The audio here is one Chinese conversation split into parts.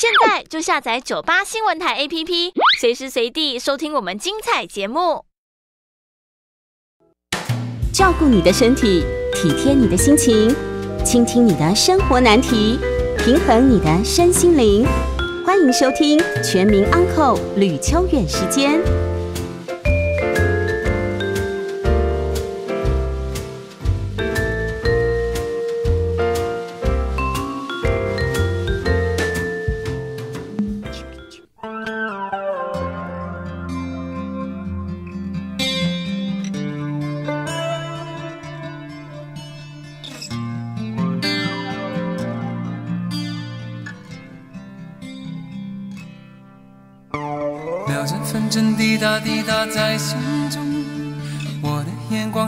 现在就下载九八新闻台 APP，随时随地收听我们精彩节目。照顾你的身体，体贴你的心情，倾听你的生活难题，平衡你的身心灵。欢迎收听《全民安扣吕秋远时间。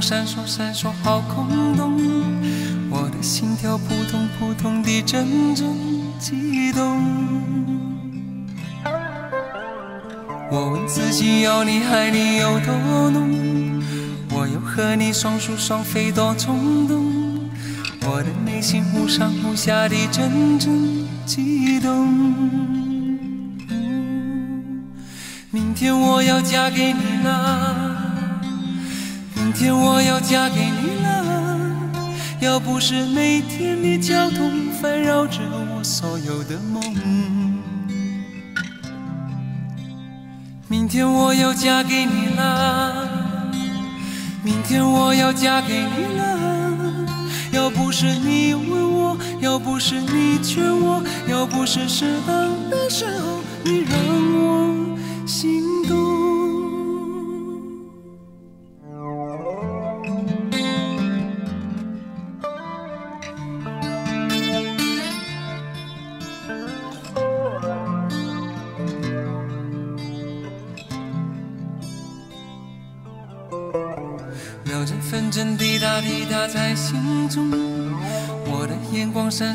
闪烁闪烁好空洞，我的心跳扑通扑通地阵阵悸动。我问自己要你爱你有多浓，我又和你双宿双飞多冲动，我的内心忽上忽下地阵阵悸动。明天我要嫁给你了，明天我要嫁给你了。要不是每天的交通烦扰着我所有的梦，明天我要嫁给你了，明天我要嫁给你了。要不是你问我，要不是你劝我，要不是适当的时候你让我。心动。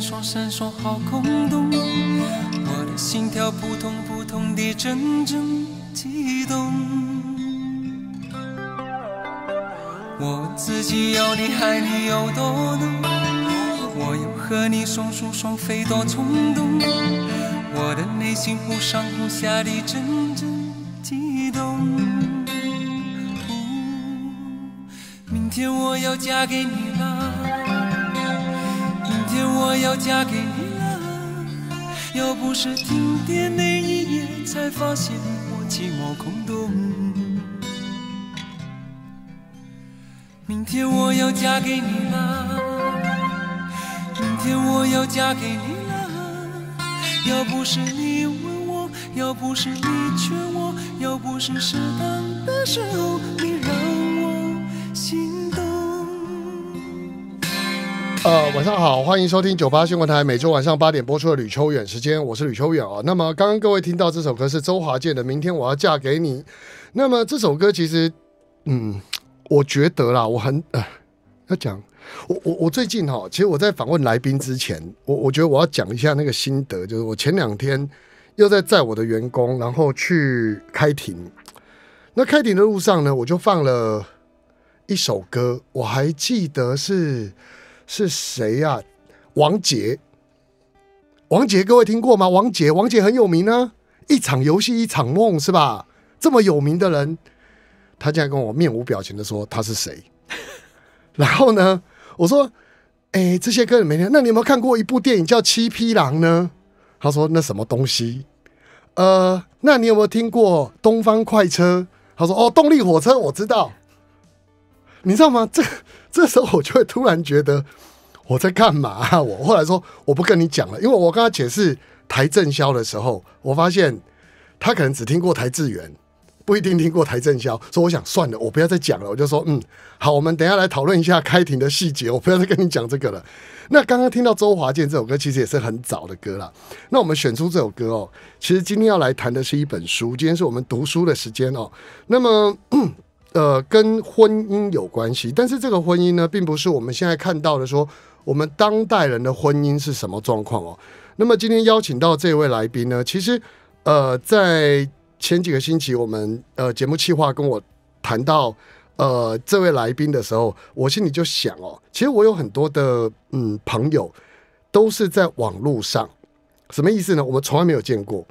烁闪烁好空洞，我的心跳扑通扑通地阵阵悸动。我问自己要你爱你有多浓，我又和你双宿双飞多冲动，我的内心忽上忽下地阵阵悸动。明天我要嫁给你了，我要嫁给你了。要不是停电那一夜，才发现我寂寞空洞。明天我要嫁给你了，明天我要嫁给你了。要不是你问我，要不是你劝我，要不是适当的时候你让我心。呃，晚上好，欢迎收听九八新闻台每周晚上八点播出的吕秋远时间，我是吕秋远啊。那么刚刚各位听到这首歌是周华健的《明天我要嫁给你》。那么这首歌其实，嗯，我觉得啦，我很呃要讲，我我我最近哈，其实我在访问来宾之前，我我觉得我要讲一下那个心得，就是我前两天又在载我的员工，然后去开庭。那开庭的路上呢，我就放了一首歌，我还记得是。是谁呀、王杰，王杰，各位听过吗？王杰，王杰很有名啊，一场游戏一场梦是吧？这么有名的人，他竟然跟我面无表情的说他是谁。然后呢，我说，哎、这些歌你没听，那你有没有看过一部电影叫《七匹狼》呢？他说那什么东西？呃，那你有没有听过《东方快车》？他说哦，动力火车我知道。你知道吗？这 这时候我就会突然觉得我在干嘛、我后来说我不跟你讲了，因为我跟他解释台正销的时候，我发现他可能只听过台智源，不一定听过台正销，所以我想算了，我不要再讲了。我就说嗯，好，我们等下来讨论一下开庭的细节，我不要再跟你讲这个了。那刚刚听到周华健这首歌，其实也是很早的歌了。那我们选出这首歌哦，其实今天要来谈的是一本书，今天是我们读书的时间哦。那么。呃，跟婚姻有关系，但是这个婚姻呢，并不是我们现在看到的说我们当代人的婚姻是什么状况哦。那么今天邀请到这位来宾呢，其实呃，在前几个星期我们呃节目企划跟我谈到呃这位来宾的时候，我心里就想哦，其实我有很多的嗯朋友都是在网络上什么意思呢？我们从来没有见过。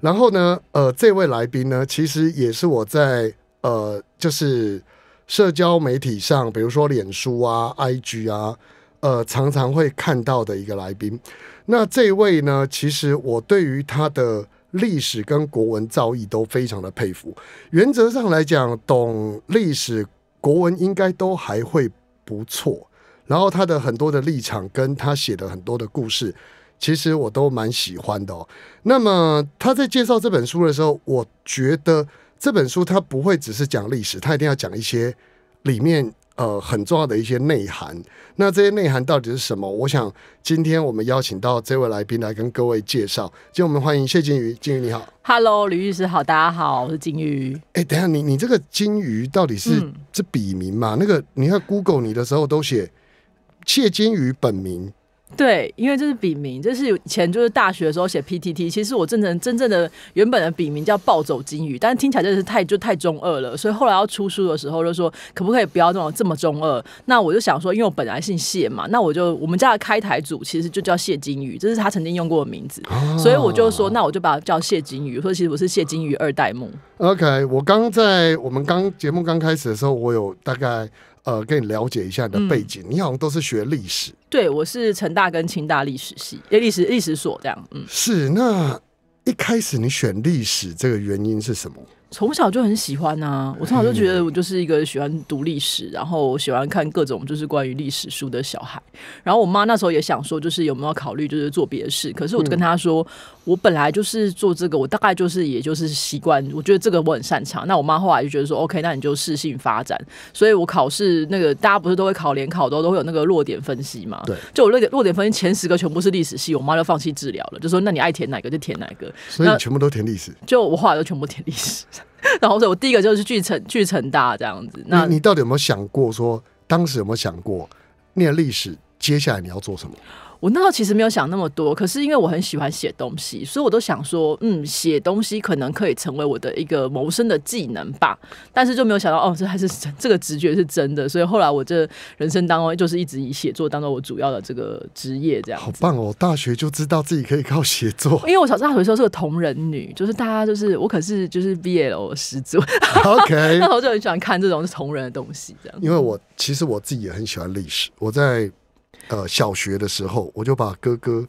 然后呢，呃，这位来宾呢，其实也是我在呃，就是社交媒体上，比如说脸书啊、IG 啊，呃，常常会看到的一个来宾。那这位呢，其实我对于他的历史跟国文造诣都非常的佩服。原则上来讲，懂历史、国文应该都还会不错。然后他的很多的立场跟他写的很多的故事，其实我都蛮喜欢的哦。那么他在介绍这本书的时候，我觉得这本书它不会只是讲历史，它一定要讲一些里面呃很重要的一些内涵。那这些内涵到底是什么？我想今天我们邀请到这位来宾来跟各位介绍。就我们欢迎谢金鱼，金鱼你好。Hello，吕律师好，大家好，我是金鱼。哎，等一下你你这个金鱼到底是、嗯是笔名嘛？那个你看 Google 你的时候都写谢金鱼本名。对，因为这是笔名，这是以前就是大学的时候写 PTT，其实我真正真正的原本的笔名叫暴走金鱼，但是听起来真的是太就太中二了，所以后来要出书的时候就说可不可以不要这种这么中二？那我就想说，因为我本来姓谢嘛，那我就我们家的开台组其实就叫谢金鱼，这是他曾经用过的名字，所以我就说，那我就把它叫谢金鱼，或者其实我是谢金鱼二代目。OK，我刚在我们刚节目刚开始的时候，我有大概呃跟你了解一下你的背景，你好像都是学历史，对，我是成大跟清大历史系，诶，历史历史所这样，嗯。是那一开始你选历史这个原因是什么？从小就很喜欢啊，我从小就觉得我就是一个喜欢读历史，然后我喜欢看各种就是关于历史书的小孩。然后我妈那时候也想说，就是有没有考虑就是做别的事，可是我就跟她说，我本来就是做这个，我大概就是也就是习惯，我觉得这个我很擅长。那我妈后来就觉得说，OK，那你就适性发展。所以我考试那个大家不是都会考联考都都会有那个弱点分析嘛？对，就我弱点弱点分析前十个全部是历史系，我妈就放弃治疗了，就说那你爱填哪个就填哪个。所以你全部都填历史。就我后来都全部填历史，然后所以我第一个就是去成去成大这样子。那你你到底有没有想过说，当时有没有想过念历史，接下来你要做什么？我那时候其实没有想那么多，可是因为我很喜欢写东西，所以我都想说，嗯，写东西可能可以成为我的一个谋生的技能吧。但是就没有想到，哦，这还是真这个直觉是真的。所以后来我这人生当中就是一直以写作当做我主要的这个职业这样。好棒哦！大学就知道自己可以靠写作。因为我小大学的时候是个同人女，就是大家就是我可是就是 BL 始祖，OK，那时候就很喜欢看这种同人的东西这样。因为我其实我自己也很喜欢历史。我在呃小学的时候，我就把哥哥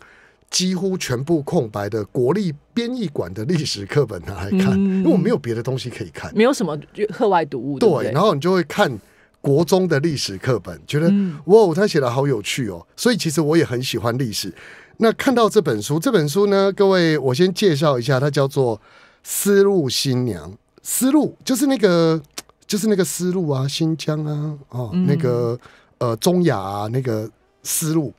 几乎全部空白的国立编译馆的历史课本拿来看，嗯因为我没有别的东西可以看。没有什么课外读物，对对，对？然后你就会看国中的历史课本，觉得、嗯哇，他写的好有趣哦。所以其实我也很喜欢历史。那看到这本书，这本书呢，各位我先介绍一下，它叫做《丝路新娘》。丝路就是那个，就是那个丝路啊，新疆啊，哦，嗯那个呃中亚啊，那个丝路。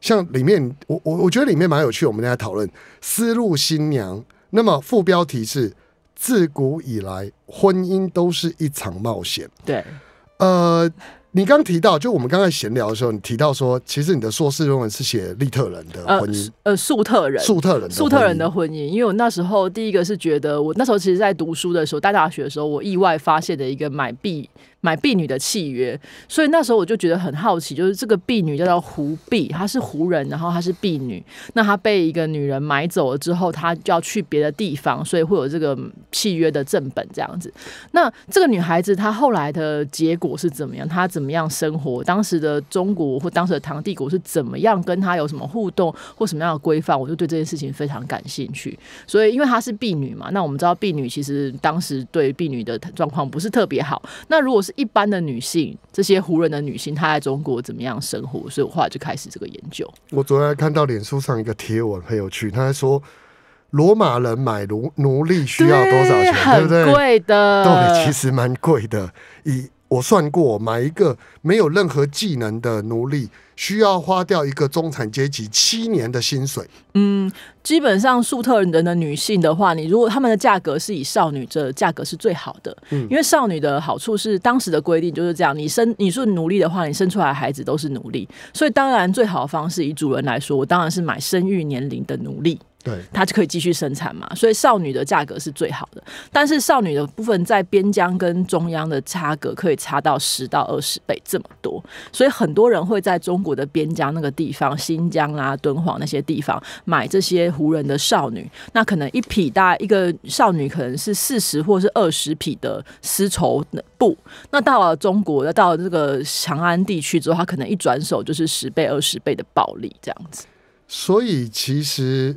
像里面，我我我觉得里面蛮有趣，我们来讨论思路新娘。那么副标题是“自古以来，婚姻都是一场冒险”。对，呃，你刚提到，就我们刚才闲聊的时候，你提到说，其实你的硕士论文是写利特人的呃婚姻，呃，粟特人，粟特人的粟特人的婚婚姻，因为我那时候第一个是觉得，我那时候其实在读书的时候，大大学的时候，我意外发现的一个买婢买婢女的契约，所以那时候我就觉得很好奇，就是这个婢女叫做胡婢，她是胡人，然后她是婢女，那她被一个女人买走了之后，她就要去别的地方，所以会有这个契约的正本这样子。那这个女孩子她后来的结果是怎么样？她怎么样生活？当时的中国或当时的唐帝国是怎么样跟她有什么互动或什么样的规范？我就对这件事情非常感兴趣。所以因为她是婢女嘛，那我们知道婢女其实当时对婢女的状况不是特别好。那如果是一般的女性，这些胡人的女性，她在中国怎么样生活？所以我后来就开始这个研究。我昨天看到脸书上一个贴文很有趣，他还说罗马人买奴奴隶需要多少钱，对不对？贵的。对，其实蛮贵的。以我算过，买一个没有任何技能的奴隶，需要花掉一个中产阶级七年的薪水。嗯，基本上粟特人的女性的话，你如果他们的价格是以少女这价格是最好的，嗯因为少女的好处是当时的规定就是这样，你生你是奴隶的话，你生出来的孩子都是奴隶，所以当然最好的方式以主人来说，我当然是买生育年龄的奴隶。对，它就可以继续生产嘛，所以少女的价格是最好的。但是少女的部分在边疆跟中央的差格可以差到十到二十倍这么多，所以很多人会在中国的边疆那个地方，新疆啦、敦煌那些地方买这些胡人的少女。那可能一匹大概一个少女可能是四十或是二十匹的丝绸布，那到了中国，到了这个长安地区之后，它可能一转手就是十倍、二十倍的暴利这样子。所以其实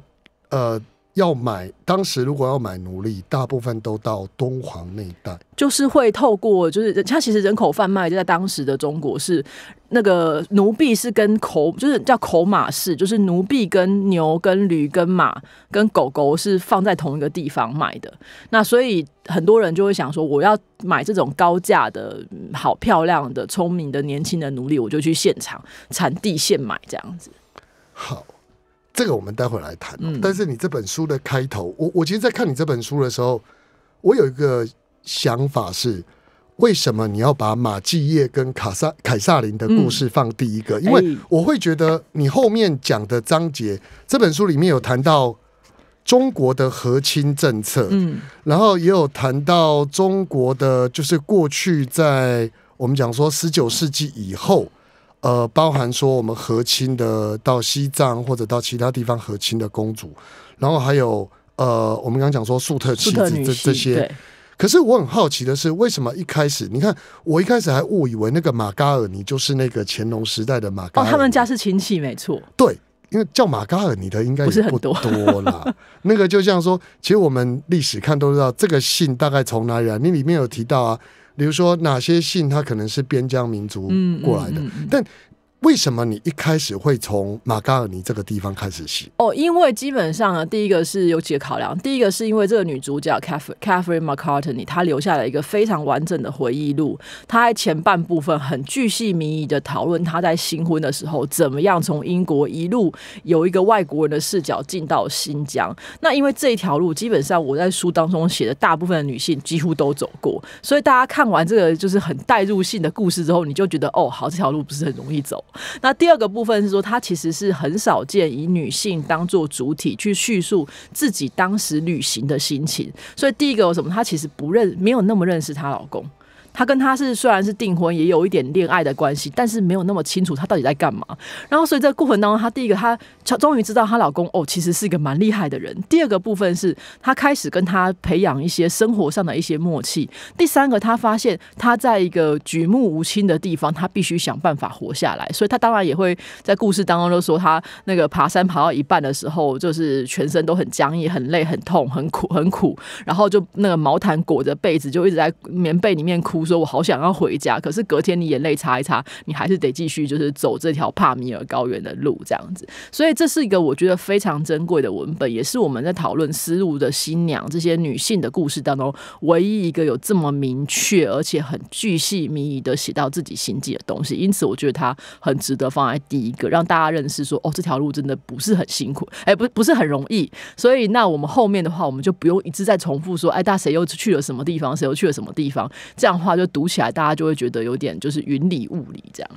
呃，要买当时如果要买奴隶，大部分都到敦煌那一带。就是会透过，就是它其实人口贩卖就在当时的中国是那个奴婢是跟口，就是叫口马市，就是奴婢跟牛、跟驴、跟马、跟狗狗是放在同一个地方买的。那所以很多人就会想说，我要买这种高价的、嗯好漂亮的、聪明的、年轻的奴隶，我就去现场产地现买这样子。好，这个我们待会来谈但是你这本书的开头，我我其实，在看你这本书的时候，我有一个想法是。为什么你要把马继业跟卡萨凯撒林的故事放第一个？因为哎我会觉得你后面讲的章节，这本书里面有谈到中国的和亲政策，嗯然后也有谈到中国的，就是过去在我们讲说十九世纪以后，呃，包含说我们和亲的到西藏或者到其他地方和亲的公主，然后还有呃，我们刚刚讲说粟特妻子这这些，可是我很好奇的是，为什么一开始你看我一开始还误以为那个马嘎尔尼就是那个乾隆时代的马嘎哦，尔尼，他们家是亲戚，没错。对，因为叫马嘎尔尼的应该也不不是很多多啦。那个就像说，其实我们历史看都知道，这个姓大概从哪里来。你里面有提到啊，比如说哪些姓他可能是边疆民族嗯，过来的。但为什么你一开始会从马嘎尔尼这个地方开始写？哦，因为基本上呢，第一个是有几个考量，第一个是因为这个女主角 Catherine Catherine McCartney 她留下了一个非常完整的回忆录，她在前半部分很巨细靡遗的讨论她在新婚的时候怎么样从英国一路有一个外国人的视角进到新疆。那因为这一条路基本上我在书当中写的大部分的女性几乎都走过，所以大家看完这个就是很代入性的故事之后，你就觉得哦，好，这条路不是很容易走。那第二个部分是说，她其实是很少见以女性当做主体去叙述自己当时旅行的心情。所以第一个有什么？她其实不认，没有那么认识她老公。她跟他是虽然是订婚，也有一点恋爱的关系，但是没有那么清楚她到底在干嘛。然后所以在过程当中，她第一个她终于知道她老公哦，其实是一个蛮厉害的人。第二个部分是她开始跟他培养一些生活上的一些默契。第三个，她发现她在一个举目无亲的地方，她必须想办法活下来，所以她当然也会在故事当中就说，她那个爬山爬到一半的时候，就是全身都很僵硬、很累、很痛、很苦、很苦，然后就那个毛毯裹着被子，就一直在棉被里面哭，说我好想要回家。可是隔天你眼泪擦一擦，你还是得继续就是走这条帕米尔高原的路这样子。所以这是一个我觉得非常珍贵的文本，也是我们在讨论丝路的新娘这些女性的故事当中唯一一个有这么明确而且很巨细靡遗的写到自己心迹的东西。因此，我觉得它很值得放在第一个，让大家认识说，哦，这条路真的不是很辛苦，哎，不不是很容易。所以，那我们后面的话，我们就不用一直在重复说，哎，大谁又去了什么地方，谁又去了什么地方，这样的话就读起来大家就会觉得有点就是云里雾里这样。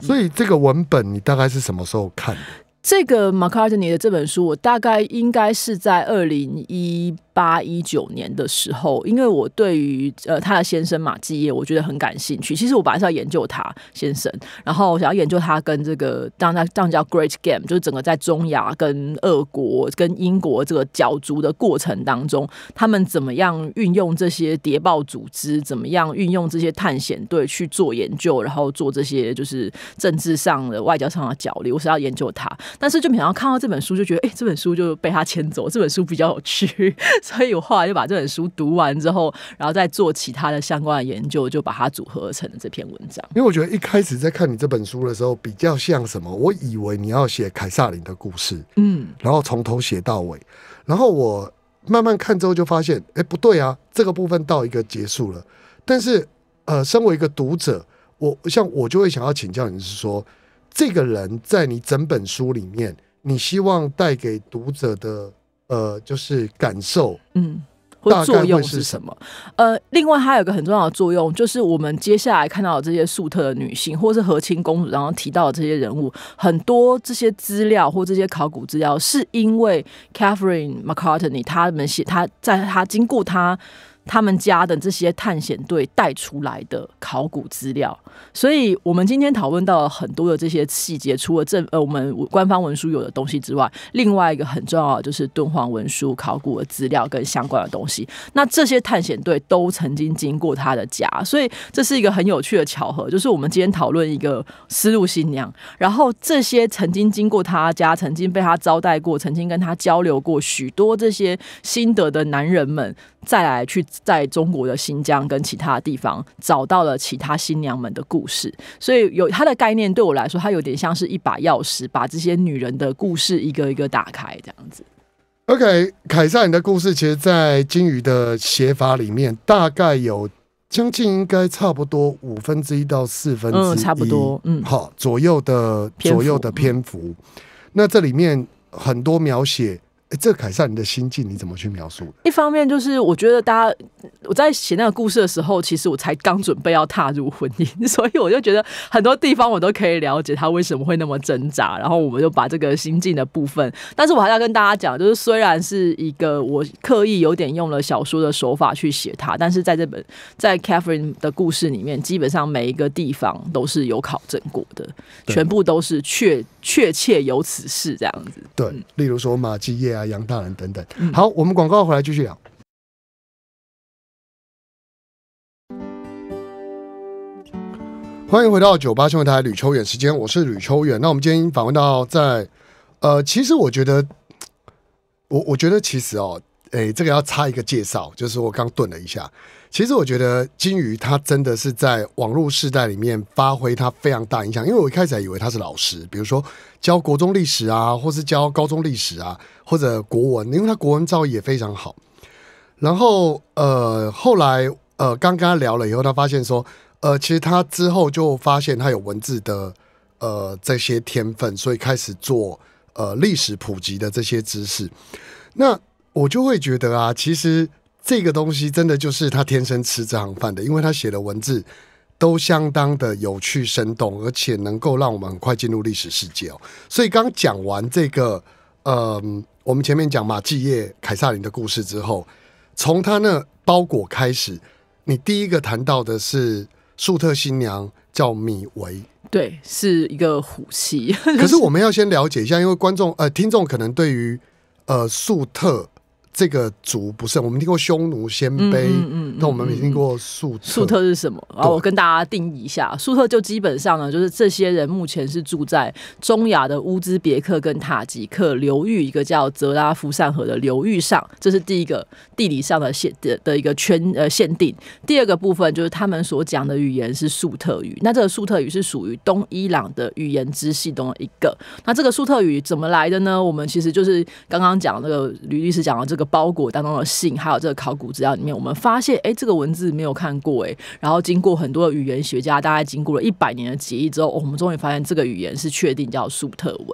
所以这个文本你大概是什么时候看的？这个 McCartney 的这本书，我大概应该是在二零一八一九年的时候，因为我对于呃他的先生马基业，我觉得很感兴趣。其实我本来是要研究他先生，然后想要研究他跟这个当那这样叫 Great Game，就是整个在中亚跟俄国跟英国这个角逐的过程当中，他们怎么样运用这些谍报组织，怎么样运用这些探险队去做研究，然后做这些就是政治上的、外交上的角力。我是要研究他。但是就没想到看到这本书，就觉得哎、诶这本书就被他牵走，这本书比较有趣，所以我后来就把这本书读完之后，然后再做其他的相关的研究，就把它组合成了这篇文章。因为我觉得一开始在看你这本书的时候，比较像什么？我以为你要写凯撒林的故事，嗯，然后从头写到尾。然后我慢慢看之后就发现，哎，不对啊，这个部分到一个结束了。但是，呃，身为一个读者，我像我就会想要请教你是说，这个人在你整本书里面，你希望带给读者的呃，就是感受，嗯，或作用是什么？呃，另外还有一个很重要的作用，就是我们接下来看到的这些粟特的女性，或是和亲公主，然后提到的这些人物，很多这些资料或这些考古资料，是因为 Catherine McCartney 他们写，他在他经过他。他们家的这些探险队带出来的考古资料，所以我们今天讨论到了很多的这些细节，除了正呃我们官方文书有的东西之外，另外一个很重要的就是敦煌文书考古的资料跟相关的东西。那这些探险队都曾经经过他的家，所以这是一个很有趣的巧合，就是我们今天讨论一个丝路新娘，然后这些曾经经过他家、曾经被他招待过、曾经跟他交流过许多这些心得的男人们，再来去在中国的新疆跟其他地方找到了其他新娘们的故事，所以有它的概念对我来说，它有点像是一把钥匙，把这些女人的故事一个一个打开，这样子。OK，凯撒你的故事，其实，在金鱼的写法里面，大概有将近应该差不多五分之一到四分之一，嗯差不多嗯好左右的左右的篇幅。那这里面很多描写，诶这凯撒你的心境你怎么去描述？一方面就是我觉得大家我在写那个故事的时候，其实我才刚准备要踏入婚姻，所以我就觉得很多地方我都可以了解他为什么会那么挣扎。然后我们就把这个心境的部分，但是我还要跟大家讲，就是虽然是一个我刻意有点用了小说的手法去写它，但是在这本在 Catherine 的故事里面，基本上每一个地方都是有考证过的，全部都是确确切有此事这样子。对，例如说马继业啊、杨大人等等。好，我们广告回来继续聊。欢迎回到九八新闻台吕秋远时间，我是吕秋远。那我们今天访问到在呃，其实我觉得，我我觉得其实哦，诶，这个要插一个介绍，就是我刚顿了一下。其实我觉得金鱼他真的是在网络时代里面发挥他非常大影响，因为我一开始还以为他是老师，比如说教国中历史啊，或是教高中历史啊，或者国文，因为他国文造诣也非常好。然后呃，后来呃，刚跟他聊了以后，他发现说，呃，其实他之后就发现他有文字的呃这些天分，所以开始做呃历史普及的这些知识。那我就会觉得啊，其实这个东西真的就是他天生吃这行饭的，因为他写的文字都相当的有趣生动，而且能够让我们很快进入历史世界哦。所以刚讲完这个，呃，我们前面讲马继业、凯撒林的故事之后，从他那包裹开始，你第一个谈到的是粟特新娘叫米维，对，是一个虎系。可是我们要先了解一下，因为观众呃听众可能对于呃粟特这个族不是，我们听过匈奴、鲜卑，嗯嗯嗯但我们没听过粟特。粟特是什么？然后我跟大家定义一下，粟特就基本上呢，就是这些人目前是住在中亚的乌兹别克跟塔吉克流域一个叫泽拉夫善河的流域上，这是第一个地理上的限的的一个圈呃限定。第二个部分就是他们所讲的语言是粟特语，那这个粟特语是属于东伊朗的语言支系中的一个。那这个粟特语怎么来的呢？我们其实就是刚刚讲那个吕律师讲的这个个包裹当中的信，还有这个考古资料里面，我们发现，哎，这个文字没有看过，哎，然后经过很多的语言学家，大概经过了一百年的解译之后，我们终于发现这个语言是确定叫粟特文。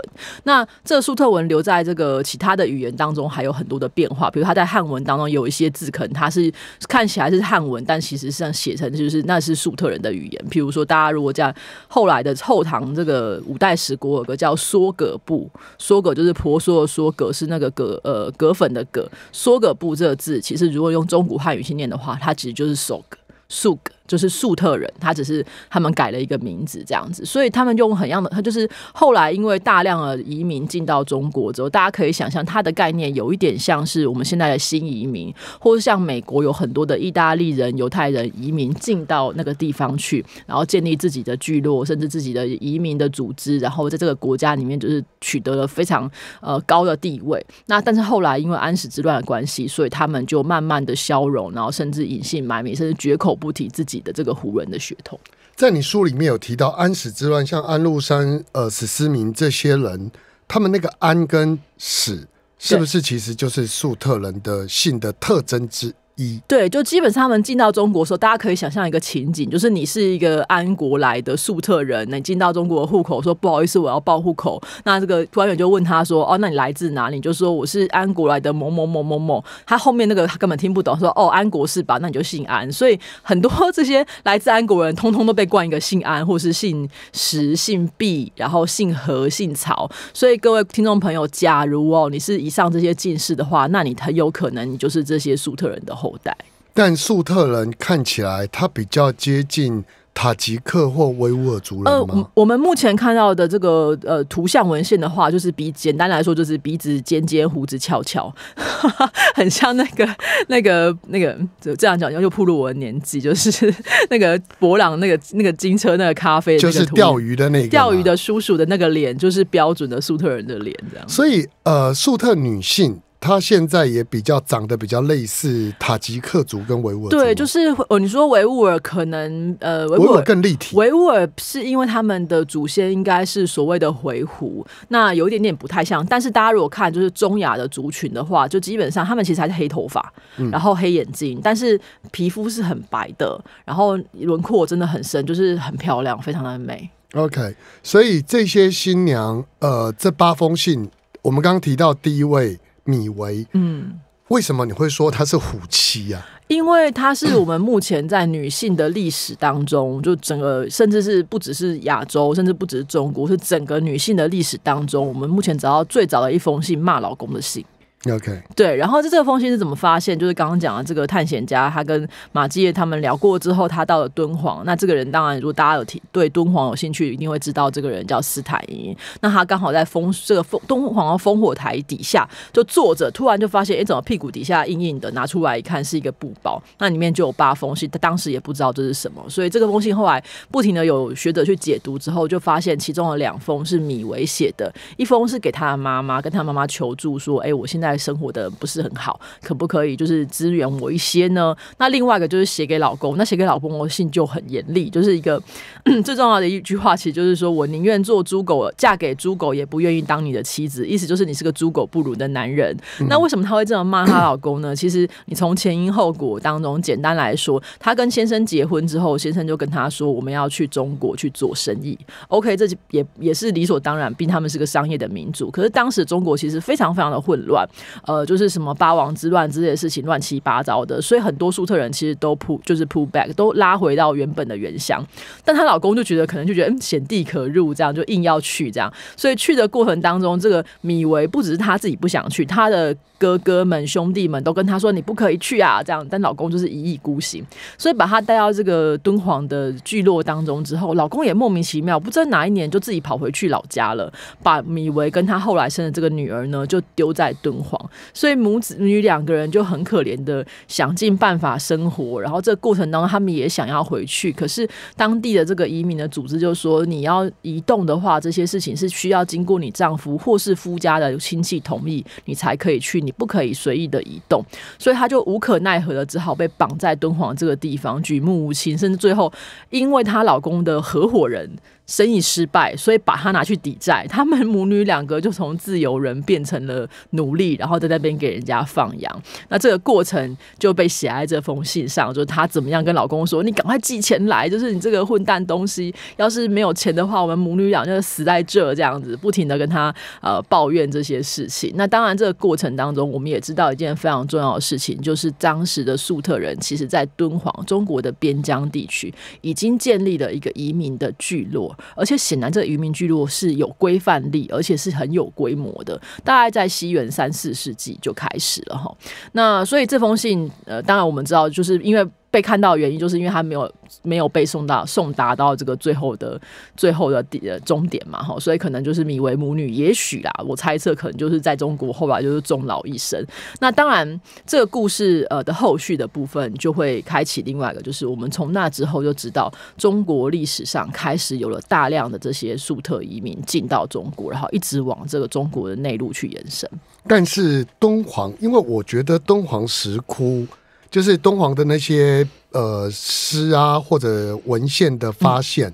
那这个粟特文留在这个其他的语言当中还有很多的变化，比如它在汉文当中有一些字，可能它是看起来是汉文，但其实上写成就是那是粟特人的语言。譬如说，大家如果在后来的后唐这个五代十国有个叫梭葛部，梭葛就是婆娑的梭，葛是那个葛呃葛粉的葛，说个“不这个字，其实如果用中古汉语去念的话，它其实就是手葛。粟葛就是粟特人，他只是他们改了一个名字这样子，所以他们用很样的，他就是后来因为大量的移民进到中国之后，大家可以想象他的概念有一点像是我们现在的新移民，或者像美国有很多的意大利人、犹太人移民进到那个地方去，然后建立自己的聚落，甚至自己的移民的组织，然后在这个国家里面就是取得了非常呃高的地位。那但是后来因为安史之乱的关系，所以他们就慢慢的消融，然后甚至隐姓埋名，甚至绝口不提自己的这个胡人的血统。在你书里面有提到安史之乱，像安禄山、呃史思明这些人，他们那个安跟史是不是其实就是粟特人的姓的特征之一。对，就基本上他们进到中国的时候，大家可以想象一个情景，就是你是一个安国来的粟特人，你进到中国的户口，说不好意思，我要报户口。那这个官员就问他说：“哦，那你来自哪里？”你就说我是安国来的某某某某某。他后面那个他根本听不懂，说：“哦，安国是吧？那你就姓安。”所以很多这些来自安国人，通通都被冠一个姓安，或是姓石、姓毕，然后姓何、姓曹。所以各位听众朋友，假如哦你是以上这些进士的话，那你很有可能你就是这些粟特人的后代。但粟特人看起来他比较接近塔吉克或维吾尔族呃，人吗？我们目前看到的这个呃图像文献的话，就是鼻简单来说就是鼻子尖尖，胡子翘翘，很像那个那个那个就这样讲又暴露我的年纪，就是 那个博朗那个那个金车那个咖啡就是钓鱼的那个钓鱼的叔叔的那个脸，就是标准的粟特人的脸这样。所以呃，粟特女性她现在也比较长得比较类似塔吉克族跟维吾尔族，对，就是哦，你说维吾尔可能呃，维维吾尔吾尔更立体。维吾尔是因为他们的祖先应该是所谓的回鹘，那有一点点不太像。但是大家如果看就是中亚的族群的话，就基本上他们其实还是黑头发，然后黑眼睛，但是皮肤是很白的，然后轮廓真的很深，就是很漂亮，非常的美。OK，所以这些新娘，呃，这八封信，我们刚刚提到第一位米维，嗯。为什么你会说他是虎妻啊？因为它是我们目前在女性的历史当中，就整个甚至是不只是亚洲，甚至不只是中国，是整个女性的历史当中，我们目前找到最早的一封信骂老公的信。OK，对，然后这这封信是怎么发现？就是刚刚讲的这个探险家，他跟马基业他们聊过之后，他到了敦煌。那这个人当然，如果大家有听对敦煌有兴趣，一定会知道这个人叫斯坦因。那他刚好在烽这个烽敦煌的烽火台底下就坐着，突然就发现，哎，怎么屁股底下硬硬的？拿出来一看，是一个布包，那里面就有八封信。他当时也不知道这是什么，所以这个封信后来不停的有学者去解读之后，就发现其中的两封是米维写的，一封是给他的妈妈，跟他妈妈求助说，哎，我现在生活的不是很好，可不可以就是支援我一些呢？那另外一个就是写给老公，那写给老公的信就很严厉，就是一个 最重要的一句话，其实就是说我宁愿做猪狗，嫁给猪狗，也不愿意当你的妻子。意思就是你是个猪狗不如的男人。那为什么他会这么骂他老公呢？其实你从前因后果当中，简单来说，他跟先生结婚之后，先生就跟他说我们要去中国去做生意。OK，这也也是理所当然，并他们是个商业的民族。可是当时中国其实非常非常的混乱，呃，就是什么八王之乱之类的事情乱七八糟的，所以很多粟特人其实都 pull 就是 pull back，都拉回到原本的原乡。但她老公就觉得可能就觉得嗯险地可入，这样就硬要去这样，所以去的过程当中，这个米维不只是她自己不想去，她的哥哥们兄弟们都跟她说你不可以去啊，这样，但老公就是一意孤行，所以把她带到这个敦煌的聚落当中之后，老公也莫名其妙，不知道哪一年就自己跑回去老家了，把米维跟她后来生的这个女儿呢就丢在敦煌，所以母子女两个人就很可怜的想尽办法生活，然后这过程当中他们也想要回去，可是当地的这个移民的组织就说，你要移动的话，这些事情是需要经过你丈夫或是夫家的亲戚同意，你才可以去，你不可以随意的移动，所以她就无可奈何的只好被绑在敦煌这个地方，举目无亲，甚至最后因为她老公的合伙人。生意失败，所以把她拿去抵债。他们母女两个就从自由人变成了奴隶，然后在那边给人家放羊。那这个过程就被写在这封信上，就是她怎么样跟老公说：“你赶快寄钱来，就是你这个混蛋东西，要是没有钱的话，我们母女俩就死在这。”这样子不停的跟他呃抱怨这些事情。那当然，这个过程当中，我们也知道一件非常重要的事情，就是当时的粟特人其实在敦煌中国的边疆地区已经建立了一个移民的聚落。而且显然这个渔民聚落是有规范力，而且是很有规模的，大概在西元三四世纪就开始了哈。那所以这封信，呃，当然我们知道，就是因为。被看到的原因，就是因为他没有没有被送到送达到这个最后的最后的底呃终点嘛，哈，所以可能就是米为母女，也许啦，我猜测可能就是在中国后来就是终老一生。那当然，这个故事呃的后续的部分就会开启另外一个，就是我们从那之后就知道，中国历史上开始有了大量的这些粟特移民进到中国，然后一直往这个中国的内陆去延伸。但是敦煌，因为我觉得敦煌石窟就是敦煌的那些呃诗啊或者文献的发现，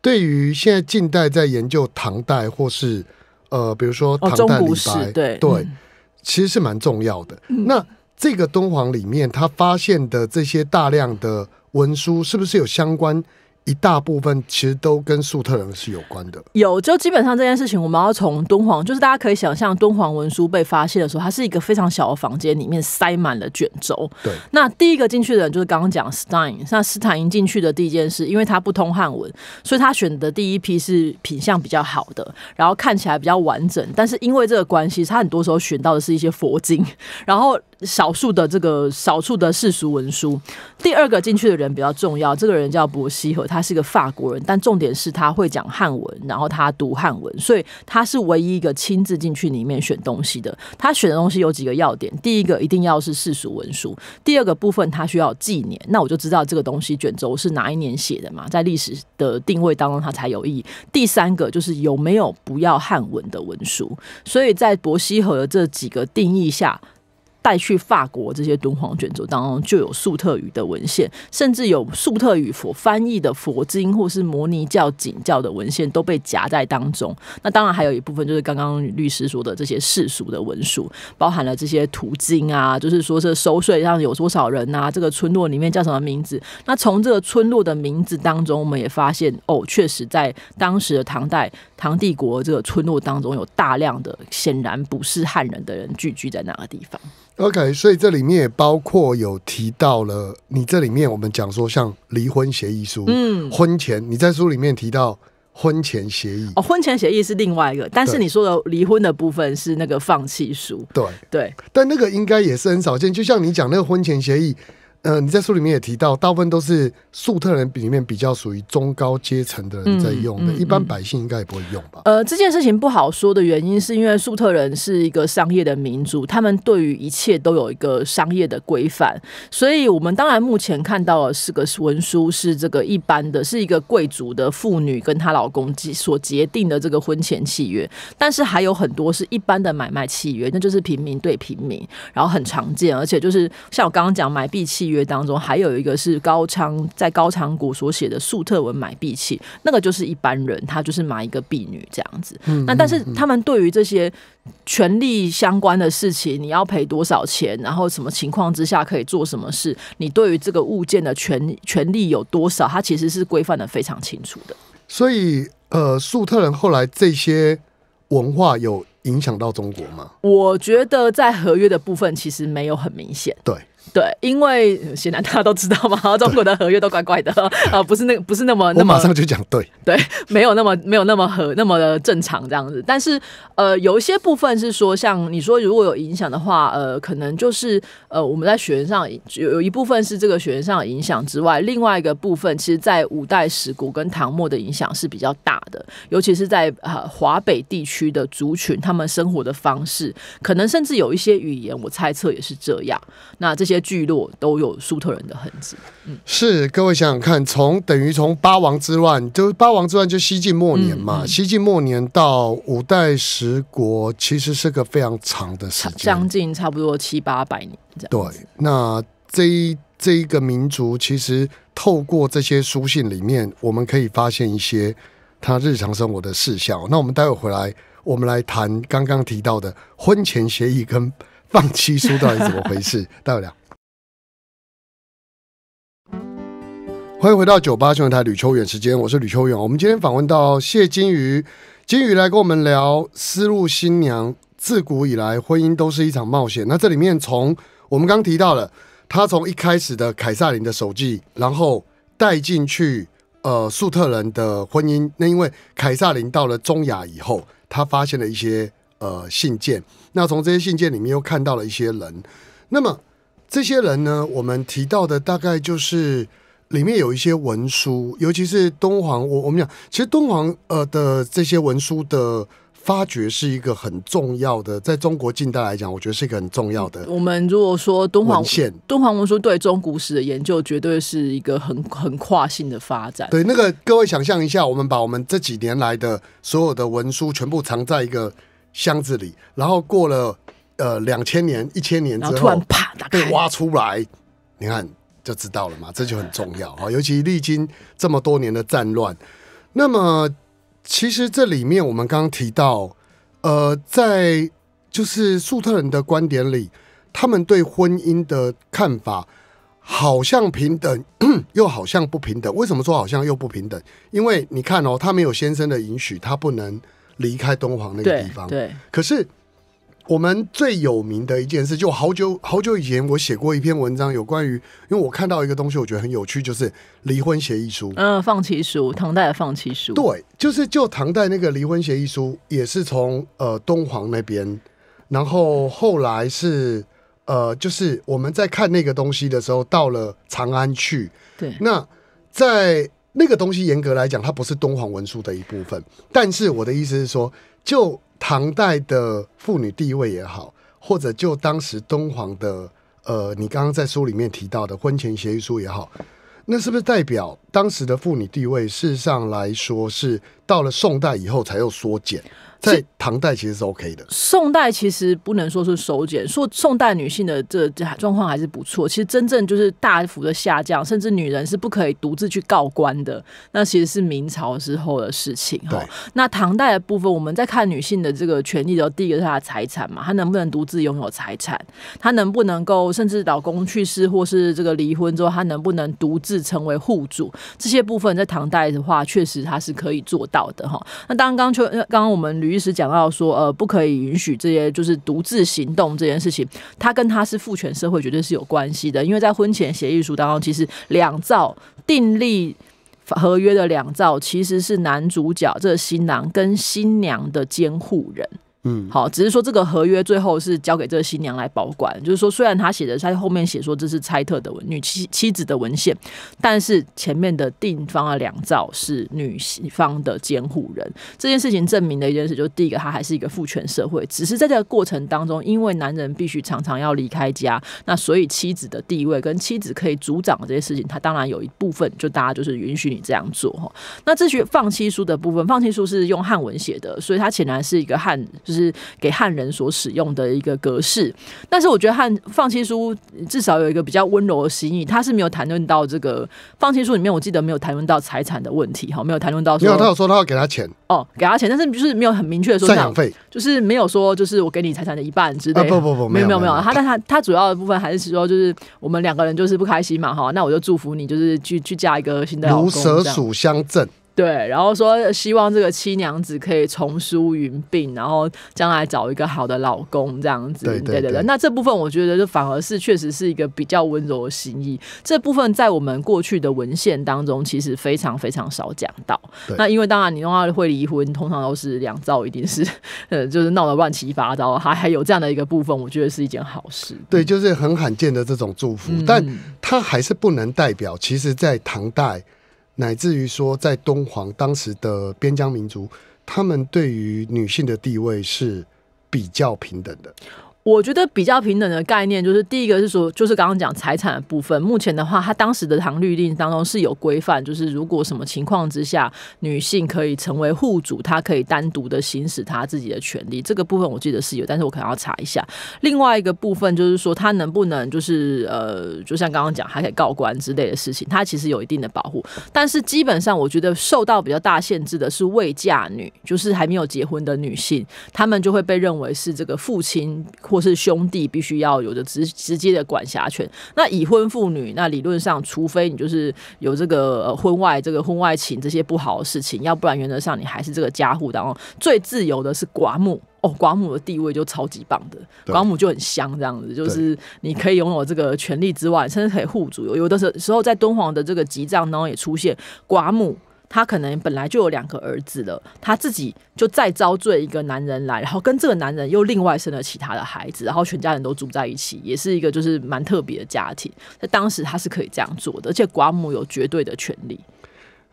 对于现在近代在研究唐代或是呃比如说哦，唐代李白，对。对，嗯。其实是蛮重要的。那这个敦煌里面他发现的这些大量的文书，是不是有相关一大部分其实都跟粟特人是有关的？有，就基本上这件事情，我们要从敦煌，就是大家可以想象，敦煌文书被发现的时候，它是一个非常小的房间，里面塞满了卷轴。对，那第一个进去的人就是刚刚讲 Stein，那斯坦因进去的第一件事，因为他不通汉文，所以他选的第一批是品相比较好的，然后看起来比较完整。但是因为这个关系，他很多时候选到的是一些佛经，然后少数的这个少数的世俗文书。第二个进去的人比较重要，这个人叫伯希和，他是个法国人，但重点是他会讲汉文，然后他读汉文，所以他是唯一一个亲自进去里面选东西的。他选的东西有几个要点，第一个一定要是世俗文书，第二个部分他需要纪年，那我就知道这个东西卷轴是哪一年写的嘛，在历史的定位当中它才有意义。第三个就是有没有不要汉文的文书，所以在伯希和的这几个定义下。带去法国这些敦煌卷轴当中，就有粟特语的文献，甚至有粟特语佛翻译的佛经，或是摩尼教、景教的文献都被夹在当中。那当然还有一部分就是刚刚律师说的这些世俗的文书，包含了这些途经啊，就是说这收税上有多少人啊，这个村落里面叫什么名字。那从这个村落的名字当中，我们也发现哦，确实在当时的唐代唐帝国这个村落当中，有大量的显然不是汉人的人聚居在那个地方。OK，所以这里面也包括有提到了，你这里面我们讲说像离婚协议书，嗯，婚前你在书里面提到婚前协议，哦，婚前协议是另外一个，但是你说的离婚的部分是那个放弃书，对，对，但那个应该也是很少见。就像你讲那个婚前协议，呃，你在书里面也提到，大部分都是粟特人里面比较属于中高阶层的人在用的，嗯嗯一般百姓应该也不会用吧？呃，这件事情不好说的原因，是因为粟特人是一个商业的民族，他们对于一切都有一个商业的规范，所以我们当然目前看到的是个文书，是这个一般的，是一个贵族的妇女跟她老公结所结定的这个婚前契约，但是还有很多是一般的买卖契约，那就是平民对平民，然后很常见，而且就是像我刚刚讲买币契约当中，还有一个是高昌在高昌国所写的粟特文买婢契，那个就是一般人他就是买一个婢女这样子。嗯那但是他们对于这些权利相关的事情，你要赔多少钱，然后什么情况之下可以做什么事，你对于这个物件的权权利有多少，它其实是规范的非常清楚的。所以，呃，粟特人后来这些文化有影响到中国吗？我觉得在合约的部分其实没有很明显。对，对，因为呃显然大家都知道嘛，中国的合约都怪怪的啊、不是那不是那么我那么马上就讲对，对，没有那么没有那么合那么的正常这样子。但是呃，有一些部分是说，像你说如果有影响的话，呃，可能就是呃，我们在学员上有有一部分是这个学员上的影响之外，另外一个部分，其实在五代十国跟唐末的影响是比较大的，尤其是在呃华北地区的族群，他们生活的方式，可能甚至有一些语言，我猜测也是这样。那这些聚落都有粟特人的痕迹。嗯是各位想想看，从等于从八王之乱，就是八王之乱就西晋末年嘛，嗯嗯西晋末年到五代十国，其实是个非常长的时间将。近差不多七八百年这样。对，那这一这一个民族，其实透过这些书信里面，我们可以发现一些他日常生活的事项。那我们待会回来，我们来谈刚刚提到的婚前协议跟放弃书到底怎么回事。待会聊。欢迎回到九八新闻台吕秋远时间，我是吕秋远。我们今天访问到谢金鱼，金鱼来跟我们聊丝路新娘。自古以来，婚姻都是一场冒险。那这里面从我们刚提到了，他从一开始的凯撒林的手记，然后带进去呃粟特人的婚姻。那因为凯撒林到了中亚以后，他发现了一些呃信件，那从这些信件里面又看到了一些人。那么这些人呢，我们提到的大概就是里面有一些文书，尤其是敦煌。我我们讲，其实敦煌呃的这些文书的发掘是一个很重要的，在中国近代来讲，我觉得是一个很重要的我们如果说敦煌文。敦煌文书对中古史的研究，绝对是一个很很跨性的发展。对，那个各位想象一下，我们把我们这几年来的所有的文书全部藏在一个箱子里，然后过了呃两千年、一千年之后，突然啪打开被，挖出来，你看就知道了嘛，这就很重要啊。尤其历经这么多年的战乱，那么其实这里面我们刚刚提到，呃，在就是粟特人的观点里，他们对婚姻的看法好像平等，又好像不平等。为什么说好像又不平等？因为你看哦，他没有先生的允许，他不能离开敦煌那个地方。对，可是我们最有名的一件事，就好久好久以前，我写过一篇文章，有关于，因为我看到一个东西，我觉得很有趣，就是离婚协议书。嗯，放弃书，唐代的放弃书，对，就是就唐代那个离婚协议书，也是从呃敦煌那边，然后后来是呃，就是我们在看那个东西的时候，到了长安去，对，那在那个东西严格来讲，它不是敦煌文书的一部分。但是我的意思是说，就唐代的妇女地位也好，或者就当时敦煌的呃，你刚刚在书里面提到的婚前协议书也好，那是不是代表当时的妇女地位，事实上来说是到了宋代以后才又缩减？在唐代其实是 OK 的。宋代其实不能说是收减，说宋代女性的这这状况还是不错。其实真正就是大幅的下降，甚至女人是不可以独自去告官的。那其实是明朝之后的事情哈。那唐代的部分，我们在看女性的这个权利的时候，第一个是她的财产嘛，她能不能独自拥有财产？她能不能够甚至老公去世或是这个离婚之后，她能不能独自成为户主？这些部分在唐代的话，确实她是可以做到的哈。那当刚刚刚刚我们吕律师讲到说，呃，不可以允许这些就是独自行动这件事情，他跟他是父权社会绝对是有关系的，因为在婚前协议书当中，其实两造订立。合约的两造其实是男主角这个新郎跟新娘的监护人，嗯，好，只是说这个合约最后是交给这个新娘来保管。就是说，虽然他写的他后面写说这是猜特的文女妻妻子的文献，但是前面的定方的两造是女方的监护人。这件事情证明的一件事，就是第一个，他还是一个父权社会，只是在这个过程当中，因为男人必须常常要离开家，那所以妻子的地位跟妻子可以主掌的这些事情，他当然有一部分就大家就是允许你这样做哈。那至于放弃书的部分，放弃书是用汉文写的，所以它显然是一个汉，给汉人所使用的一个格式。但是我觉得汉放弃书至少有一个比较温柔的心意，他是没有谈论到这个放弃书里面，我记得没有谈论到财产的问题哈，没有谈论到没有，他有说他要给他钱哦给他钱，但是就是没有很明确的说赡养费，就是没有说就是我给你财产的一半之类的。啊不不不没有没有没有，他但他他主要的部分还是说就是我们两个人就是不开心嘛哈，那我就祝福你就是去去嫁一个新的老公如蛇鼠相赠。对，然后说希望这个七娘子可以重梳云鬓，然后将来找一个好的老公这样子。对对对对那这部分我觉得就反而是确实是一个比较温柔的心意。这部分在我们过去的文献当中，其实非常非常少讲到。那因为当然你弄到会离婚，通常都是两造，一定是呃就是闹得乱七八糟，还还有这样的一个部分，我觉得是一件好事。对，就是很罕见的这种祝福，嗯但它还是不能代表，其实，在唐代乃至于说在敦煌当时的边疆民族，他们对于女性的地位是比较平等的。我觉得比较平等的概念，就是第一个是说，就是刚刚讲财产的部分。目前的话，它当时的唐律令当中是有规范，就是如果什么情况之下，女性可以成为户主，她可以单独的行使她自己的权利。这个部分我记得是有，但是我可能要查一下。另外一个部分就是说，她能不能就是呃，就像刚刚讲，还可以告官之类的事情，她其实有一定的保护。但是基本上，我觉得受到比较大限制的是未嫁女，就是还没有结婚的女性，她们就会被认为是这个父亲或是兄弟必须要有着直直接的管辖权。那已婚妇女，那理论上，除非你就是有这个、呃、婚外这个婚外情这些不好的事情，要不然原则上你还是这个家户当中最自由的是寡母。哦，寡母的地位就超级棒的，寡母就很香，这样子就是你可以拥有这个权利之外，甚至可以护主。有有的时时候在敦煌的这个集藏当中也出现寡母，他可能本来就有两个儿子了，他自己就再遭罪一个男人来，然后跟这个男人又另外生了其他的孩子，然后全家人都住在一起，也是一个就是蛮特别的家庭。在当时他是可以这样做的，而且寡母有绝对的权利。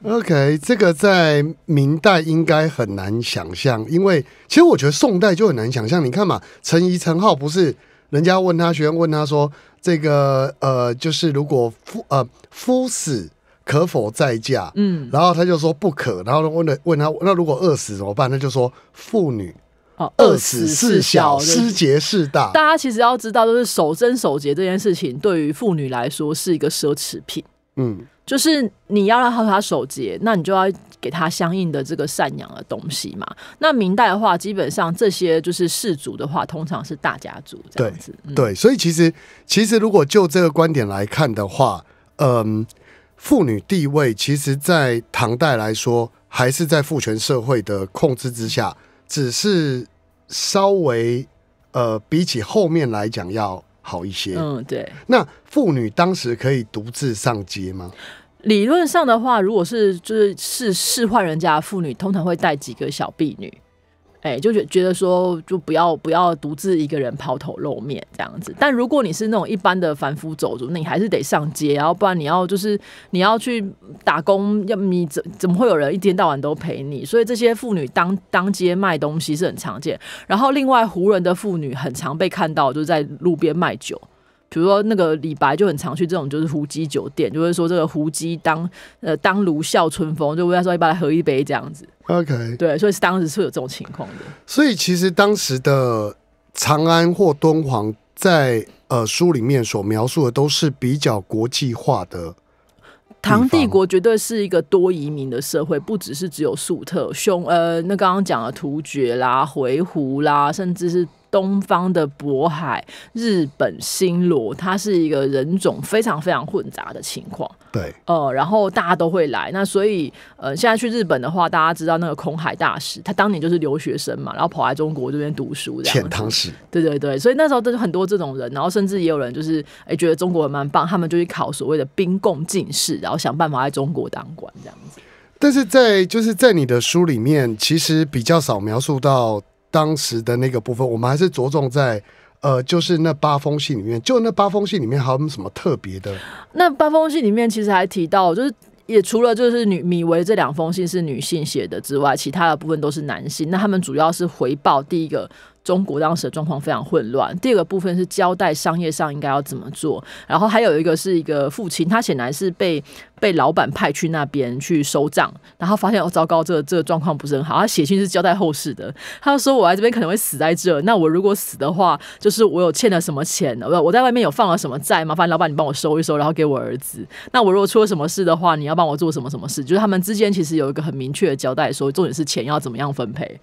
OK，这个在明代应该很难想象，因为其实我觉得宋代就很难想象。你看嘛，陈怡、陈浩不是人家问他，学生问他说，这个呃，就是如果夫呃夫死可否再嫁？嗯，然后他就说不可，然后问了问他，那如果饿死怎么办？他就说妇女哦，饿死事小，就是失节事大。大家其实要知道，就是守贞守节这件事情，对于妇女来说是一个奢侈品。嗯，就是你要让他他守节，那你就要给他相应的这个赡养的东西嘛。那明代的话，基本上这些就是氏族的话，通常是大家族这样子。嗯对，所以其实其实如果就这个观点来看的话，嗯，妇女地位其实，在唐代来说，还是在父权社会的控制之下，只是稍微呃，比起后面来讲要好一些。嗯，对。那妇女当时可以独自上街吗？理论上的话，如果是就是是仕宦人家的妇女，通常会带几个小婢女，哎、就觉觉得说就不要不要独自一个人抛头露面这样子。但如果你是那种一般的凡夫走卒，那你还是得上街，然后不然你要就是你要去打工，要你怎怎么会有人一天到晚都陪你？所以这些妇女当当街卖东西是很常见。然后另外胡人的妇女很常被看到，就是在路边卖酒。比如说那个李白就很常去这种就是胡姬酒店，就会说这个胡姬当呃当卢笑春风，就问他说要不要来喝一杯这样子。OK，对，所以是当时是有这种情况的。所以其实当时的长安或敦煌在呃书里面所描述的都是比较国际化的。唐帝国绝对是一个多移民的社会，不只是只有粟特、匈呃，那刚刚讲的突厥啦、回鹘啦，甚至是东方的渤海、日本、新罗，它是一个人种非常非常混杂的情况。对，呃，然后大家都会来，那所以呃，现在去日本的话，大家知道那个空海大师，他当年就是留学生嘛，然后跑来中国这边读书，这样遣唐使。对对对，所以那时候都是很多这种人，然后甚至也有人就是哎觉得中国人蛮棒，他们就去考所谓的兵贡进士，然后想办法在中国当官这样子。但是在就是在你的书里面，其实比较少描述到当时的那个部分，我们还是着重在呃，就是那八封信里面，就那八封信里面还有什么特别的？那八封信里面其实还提到，就是也除了就是女米维这两封信是女性写的之外，其他的部分都是男性。那他们主要是回报第一个。中国当时的状况非常混乱。第二个部分是交代商业上应该要怎么做，然后还有一个是一个父亲，他显然是被被老板派去那边去收账，然后发现哦糟糕，这个这个状况不是很好。他写信是交代后事的，他就说我来这边可能会死在这，那我如果死的话，就是我有欠了什么钱，我我在外面有放了什么债，麻烦老板你帮我收一收，然后给我儿子。那我如果出了什么事的话，你要帮我做什么什么事？就是他们之间其实有一个很明确的交代说重点是钱要怎么样分配。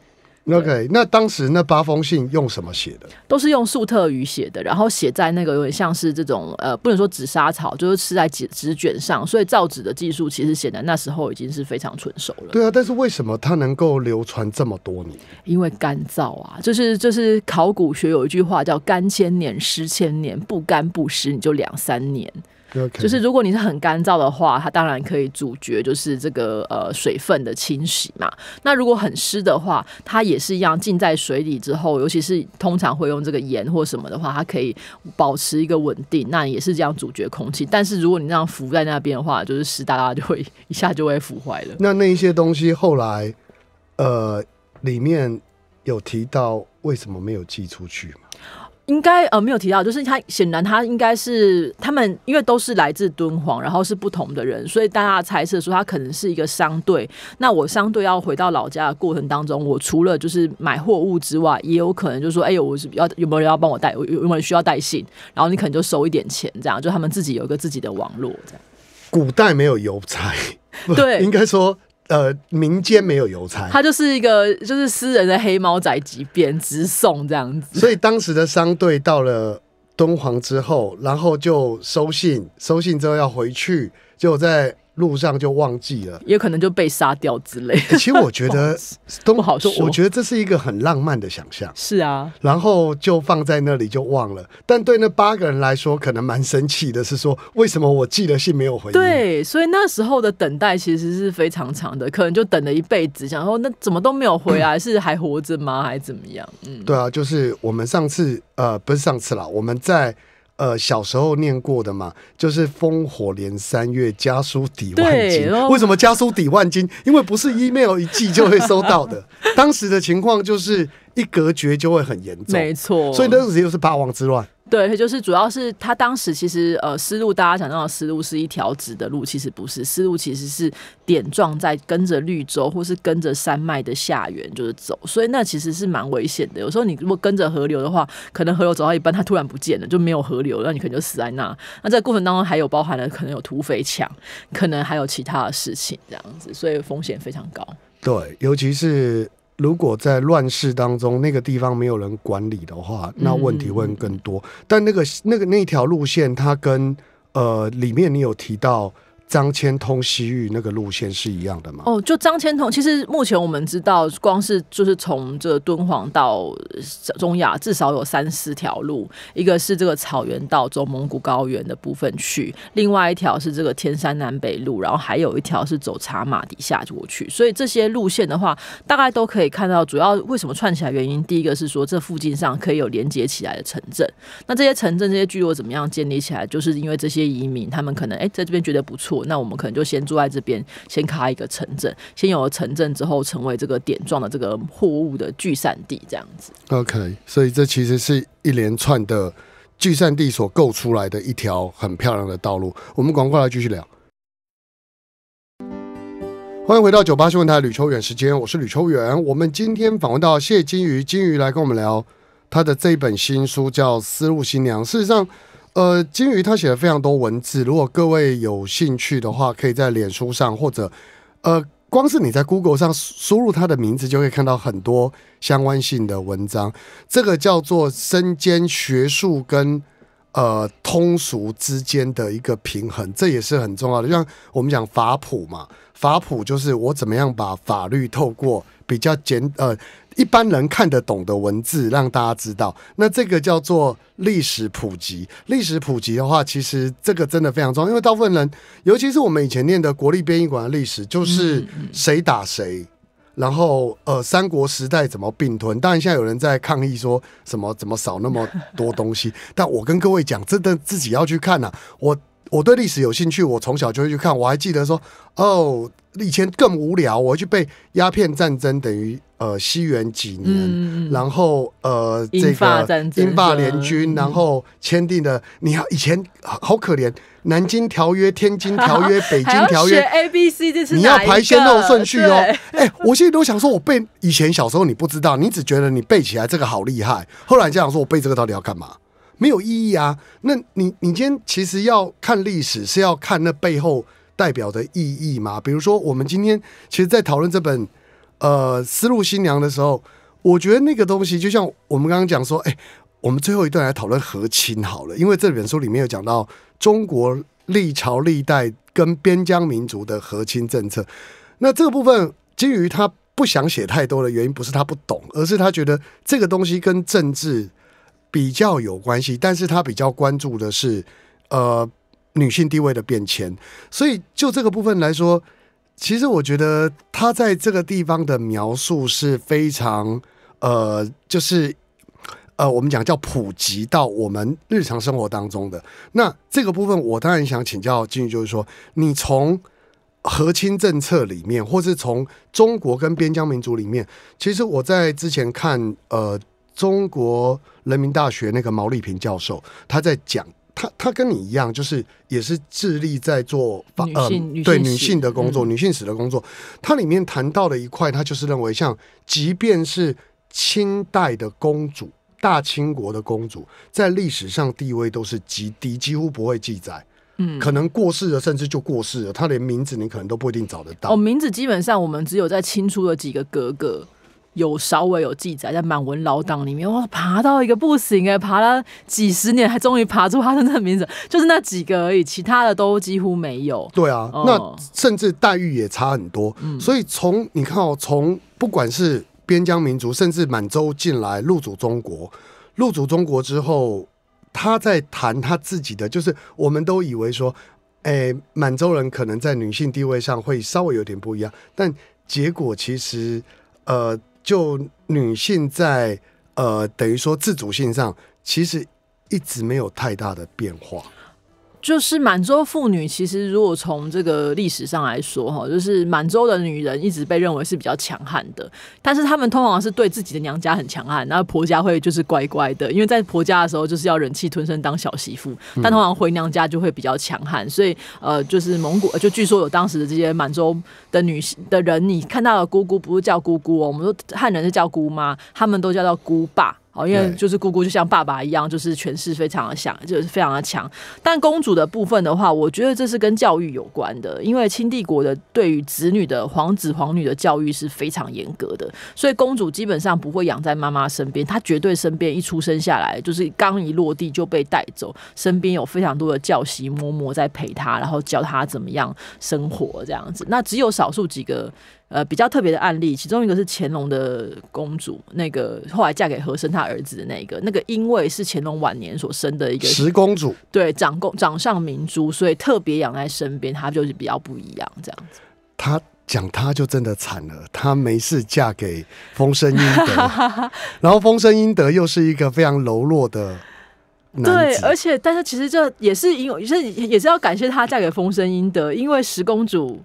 OK，那当时那八封信用什么写的？都是用粟特语写的，然后写在那个有点像是这种呃，不能说纸莎草，就是吃在纸纸卷上，所以造纸的技术其实显然那时候已经是非常纯熟了。对啊，但是为什么它能够流传这么多年？因为干燥啊，就是就是考古学有一句话叫“干千年，湿千年，不干不湿你就两三年”。就是如果你是很干燥的话，它当然可以阻绝就是这个呃水分的侵袭嘛。那如果很湿的话，它也是一样浸在水里之后，尤其是通常会用这个盐或什么的话，它可以保持一个稳定，那也是这样阻绝空气。但是如果你那样浮在那边的话，就是湿哒哒就会一下就会腐坏了。那那一些东西后来呃里面有提到为什么没有寄出去吗？应该呃没有提到，就是他显然他应该是他们，因为都是来自敦煌，然后是不同的人，所以大家猜测说他可能是一个商队。那我商队要回到老家的过程当中，我除了就是买货物之外，也有可能就是说，哎呦，我是要有没有人要帮我带，有有没有人需要带信，然后你可能就收一点钱，这样就他们自己有一个自己的网络，这样。古代没有邮差，对应该说呃民间没有邮差，他就是一个就是私人的黑猫宅急便直送这样子。所以当时的商队到了敦煌之后，然后就收信，收信之后要回去，结果在路上就忘记了。也可能就被杀掉之类的。其实我觉得都 不好说我觉得这是一个很浪漫的想象，是啊，然后就放在那里就忘了。但对那八个人来说，可能蛮生气的，是说为什么我寄了信没有回？对，所以那时候的等待其实是非常长的，可能就等了一辈子，想说那怎么都没有回来，是还活着吗，还是怎么样？嗯，对啊，就是我们上次呃不是上次啦，我们在呃小时候念过的嘛，就是烽火连三月，家书抵万金为什么家书抵万金？因为不是 email 一寄就会收到的，当时的情况就是一隔绝就会很严重，没错。所以那时候又是八王之乱。对，就是主要是他当时其实呃思路，大家想象的思路是一条直的路，其实不是，思路其实是点状在跟着绿洲或是跟着山脉的下缘就是走，所以那其实是蛮危险的。有时候你如果跟着河流的话，可能河流走到一半它突然不见了，就没有河流，那你可能就死在那。那在过程当中还有包含了可能有土匪抢，可能还有其他的事情这样子，所以风险非常高。对，尤其是如果在乱世当中，那个地方没有人管理的话，那问题会更多。但那个那个那条路线，它跟呃里面你有提到张骞通西域那个路线是一样的吗？哦，就张骞通，其实目前我们知道，光是就是从这敦煌到中亚，至少有三四条路，一个是这个草原道走蒙古高原的部分去，另外一条是这个天山南北路，然后还有一条是走茶马底下过去。所以这些路线的话，大概都可以看到，主要为什么串起来原因，第一个是说这附近上可以有连接起来的城镇，那这些城镇、这些聚落怎么样建立起来，就是因为这些移民他们可能哎在这边觉得不错。那我们可能就先住在这边，先开一个城镇，先有了城镇之后，成为这个点状的这个货物的聚散地，这样子。OK，所以这其实是一连串的聚散地所构出来的一条很漂亮的道路。我们赶快来继续聊。欢迎回到九八新闻台吕秋远时间，我是吕秋远。我们今天访问到谢金鱼，金鱼来跟我们聊他的这一本新书叫《丝路新娘》。事实上，呃，金鱼他写了非常多文字，如果各位有兴趣的话，可以在脸书上或者呃，光是你在 Google 上输入他的名字，就会看到很多相关性的文章。这个叫做身兼学术跟呃通俗之间的一个平衡，这也是很重要的。就像我们讲法普嘛，法普就是我怎么样把法律透过比较简呃一般人看得懂的文字让大家知道。那这个叫做历史普及。历史普及的话，其实这个真的非常重要，因为大部分人，尤其是我们以前念的国立编译馆的历史，就是谁打谁。然后，呃，三国时代怎么并吞？当然，现在有人在抗议说什么怎么少那么多东西。但我跟各位讲，真的自己要去看呐、我我对历史有兴趣，我从小就会去看。我还记得说，哦，以前更无聊，我会去背鸦片战争等于呃西元几年，嗯然后呃这个英法联军，嗯然后签订的，你要，以前好好可怜，南京条约、天津条约、北京条约。A B C，这是你要排先后顺序哦对。哎、我现在都想说，我背以前小时候你不知道，你只觉得你背起来这个好厉害，后来你这样说，我背这个到底要干嘛？没有意义啊。那你你今天其实要看历史，是要看那背后代表的意义嘛？比如说，我们今天其实，在讨论这本呃《丝路新娘》的时候，我觉得那个东西，就像我们刚刚讲说，哎、我们最后一段来讨论和亲好了，因为这本书里面有讲到中国历朝历代跟边疆民族的和亲政策。那这个部分，金鱼他不想写太多的原因，不是他不懂，而是他觉得这个东西跟政治比较有关系，但是他比较关注的是呃女性地位的变迁。所以就这个部分来说，其实我觉得他在这个地方的描述是非常呃，就是。呃，我们讲叫普及到我们日常生活当中的那这个部分，我当然想请教金宇，就是说，你从和亲政策里面，或是从中国跟边疆民族里面，其实我在之前看呃中国人民大学那个毛利平教授，他在讲。他他跟你一样，就是也是致力在做法呃性女对女性的工作、嗯女性史的工作。它里面谈到的一块，他就是认为，像即便是清代的公主、大清国的公主，在历史上地位都是极低，几乎不会记载。嗯可能过世了，甚至就过世了，他连名字你可能都不一定找得到。哦，名字基本上我们只有在清初的几个格格有稍微有记载，在满文老档里面，哇，爬到一个不行哎，爬了几十年，还终于爬出他的那个名字，就是那几个而已，其他的都几乎没有。对啊，哦那甚至待遇也差很多。嗯所以从你看哦，从不管是边疆民族，甚至满洲进来入主中国，入主中国之后，他在谈他自己的，就是我们都以为说，哎，满洲人可能在女性地位上会稍微有点不一样，但结果其实，呃，就女性在呃等于说自主性上，其实一直没有太大的变化。就是满洲妇女，其实如果从这个历史上来说，哈，就是满洲的女人一直被认为是比较强悍的，但是她们通常是对自己的娘家很强悍，然后婆家会就是乖乖的，因为在婆家的时候就是要忍气吞声当小媳妇，但通常回娘家就会比较强悍，所以呃，就是蒙古就据说有当时的这些满洲的女性的人，你看到的姑姑不是叫姑姑哦，我们说汉人是叫姑妈，他们都叫做姑爸。哦，因为就是姑姑就像爸爸一样，就是权势非常的强，就是非常的强。但公主的部分的话，我觉得这是跟教育有关的，因为清帝国的对于子女的皇子皇女的教育是非常严格的，所以公主基本上不会养在妈妈身边，她绝对身边一出生下来就是刚一落地就被带走，身边有非常多的教习嬷嬷在陪她，然后教她怎么样生活这样子。那只有少数几个。呃，比较特别的案例，其中一个是乾隆的公主，那个后来嫁给和珅他儿子的那个，那个因为是乾隆晚年所生的一个十公主，对长公掌上明珠，所以特别养在身边，她就是比较不一样这样子。她讲她就真的惨了，她没事嫁给风声英德，然后风声英德又是一个非常柔弱的男对，子，而且但是其实这也是因为，也是也是要感谢她嫁给风声英德，因为十公主。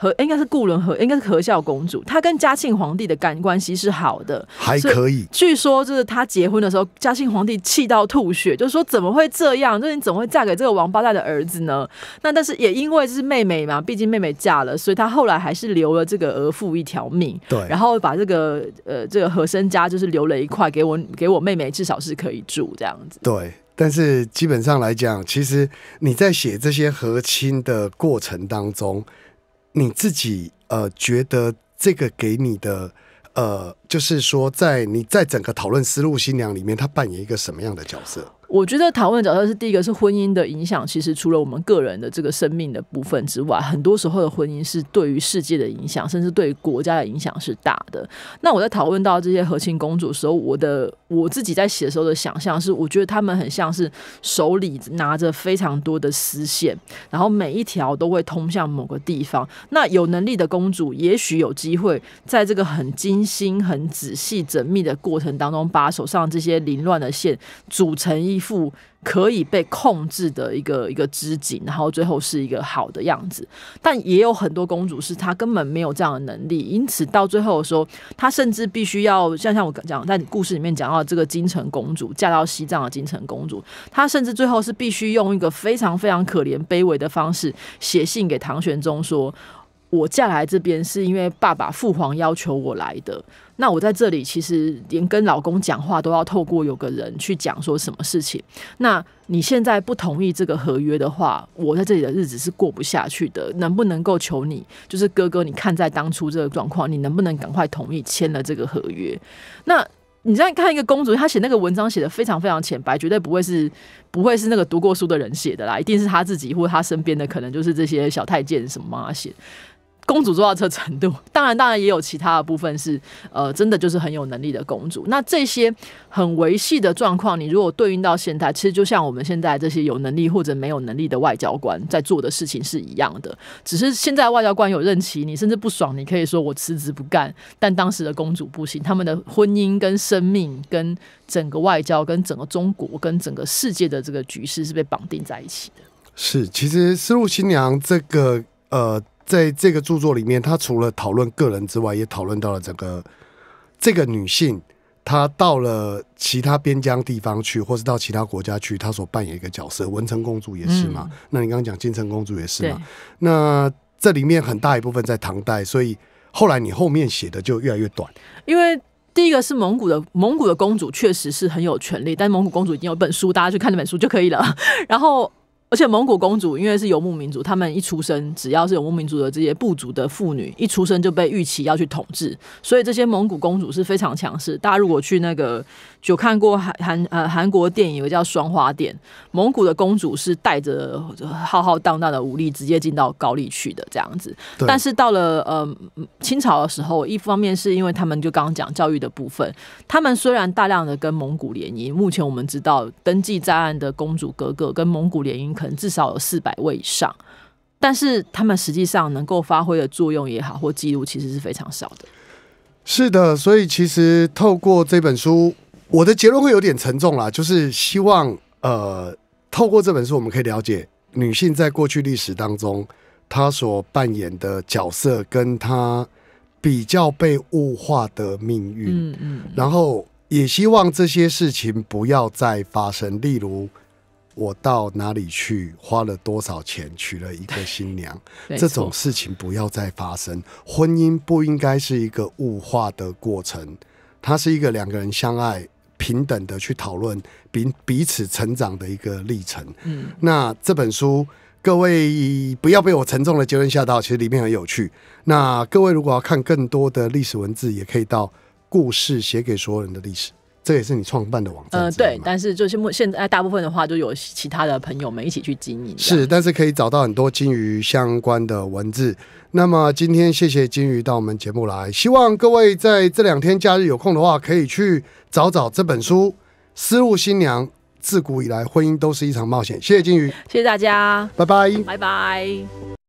和应该是顾伦和应该是和孝公主，她跟嘉庆皇帝的感关系是好的，还可以。据说就是她结婚的时候，嘉庆皇帝气到吐血，就说怎么会这样？就是你怎么会嫁给这个王八蛋的儿子呢？那但是也因为是妹妹嘛，毕竟妹妹嫁了，所以她后来还是留了这个儿妇一条命。对，然后把这个呃这个和珅家就是留了一块给我给我妹妹，至少是可以住这样子。对，但是基本上来讲，其实你在写这些和亲的过程当中，你自己呃觉得这个给你的呃，就是说在你在整个讨论思路新娘里面，她扮演一个什么样的角色？我觉得讨论角色是第一个是婚姻的影响，其实除了我们个人的这个生命的部分之外，很多时候的婚姻是对于世界的影响，甚至对于国家的影响是大的。那我在讨论到这些和亲公主的时候，我的我自己在写的时候的想象是，我觉得她们很像是手里拿着非常多的丝线，然后每一条都会通向某个地方。那有能力的公主，也许有机会在这个很精心、很仔细、缜密的过程当中，把手上这些凌乱的线组成一副可以被控制的一个一个织锦，然后最后是一个好的样子。但也有很多公主是她根本没有这样的能力，因此到最后的时候，她甚至必须要像像我讲在故事里面讲到这个金城公主嫁到西藏的金城公主，她甚至最后是必须用一个非常非常可怜卑微的方式写信给唐玄宗说。我嫁来这边是因为爸爸父皇要求我来的。那我在这里其实连跟老公讲话都要透过有个人去讲说什么事情。那你现在不同意这个合约的话，我在这里的日子是过不下去的。能不能够求你，就是哥哥，你看在当初这个状况，你能不能赶快同意签了这个合约？那你在看一个公主，她写那个文章写的非常非常浅白，绝对不会是不会是那个读过书的人写的啦，一定是她自己或者她身边的，可能就是这些小太监什么妈写。公主做到这程度，当然，当然也有其他的部分是，呃，真的就是很有能力的公主。那这些很维系的状况，你如果对应到现在，其实就像我们现在这些有能力或者没有能力的外交官在做的事情是一样的。只是现在外交官有任期，你甚至不爽，你可以说我辞职不干。但当时的公主不行，他们的婚姻跟生命、跟整个外交、跟整个中国、跟整个世界的这个局势是被绑定在一起的。是，其实《丝路新娘》这个呃，在这个著作里面，他除了讨论个人之外，也讨论到了整个这个女性，她到了其他边疆地方去，或是到其他国家去，她所扮演一个角色。文成公主也是嘛？嗯那你刚刚讲金城公主也是嘛？那这里面很大一部分在唐代，所以后来你后面写的就越来越短。因为第一个是蒙古的蒙古的公主确实是很有权力，但蒙古公主已经有本书，大家去看那本书就可以了。然后。而且蒙古公主因为是游牧民族，他们一出生，只要是游牧民族的这些部族的妇女，一出生就被预期要去统治，所以这些蒙古公主是非常强势。大家如果去那个有看过韩韩呃韩国电影，有个叫《双花店》，蒙古的公主是带着浩浩荡荡的武力直接进到高丽去的这样子。但是到了呃清朝的时候，一方面是因为他们就刚刚讲教育的部分，他们虽然大量的跟蒙古联姻，目前我们知道登记在案的公主格格跟蒙古联姻可能至少有四百位以上，但是他们实际上能够发挥的作用也好，或记录其实是非常少的。是的，所以其实透过这本书，我的结论会有点沉重啦，就是希望呃，透过这本书，我们可以了解女性在过去历史当中，她所扮演的角色，跟她比较被物化的命运，嗯嗯，然后也希望这些事情不要再发生。例如，我到哪里去，花了多少钱娶了一个新娘，这种事情不要再发生。婚姻不应该是一个物化的过程，它是一个两个人相爱、平等的去讨论彼彼此成长的一个历程。嗯，那这本书，各位不要被我沉重的结论吓到，其实里面很有趣。那各位如果要看更多的历史文字，也可以到故事写给所有人的历史，这也是你创办的网站呃，之一吗。对，但是就是目现在大部分的话，就有其他的朋友们一起去经营。是，但是可以找到很多金鱼相关的文字。那么今天谢谢金鱼到我们节目来，希望各位在这两天假日有空的话，可以去找找这本书《丝路新娘》。自古以来，婚姻都是一场冒险。谢谢金鱼，谢谢大家，拜拜。拜拜。